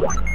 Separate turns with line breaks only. you